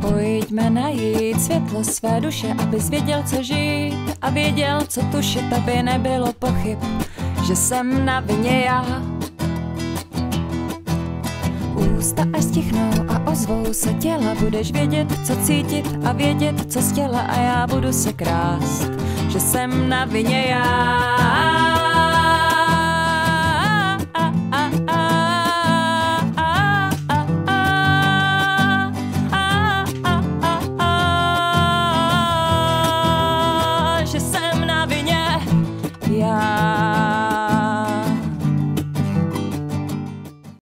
Pojďme najít světlo své duše, abys věděl, co žít a věděl, co tušit, aby nebylo pochyb, že jsem na vině já. Ústa až stichnou a ozvou se těla, budeš vědět, co cítit a vědět, co z těla a já budu se krást, že jsem na vině já.